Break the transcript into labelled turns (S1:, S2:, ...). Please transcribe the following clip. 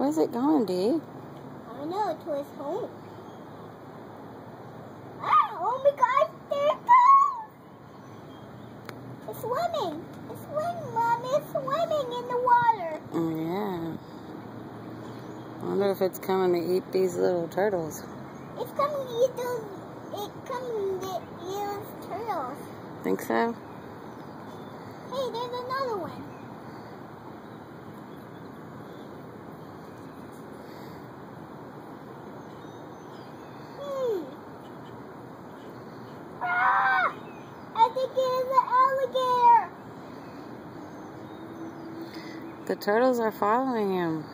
S1: Where's it going, Dee?
S2: I don't know. To his home. Ah! Oh my gosh! There it goes! It's swimming. It's swimming, Mom. It's swimming in the water.
S1: Oh, yeah. I wonder if it's coming to eat these little turtles.
S2: It's coming to eat those. It coming to eat those turtles.
S1: Think so?
S2: Hey, there's another one. Hmm. Ah! I think it is an alligator.
S1: The turtles are following him.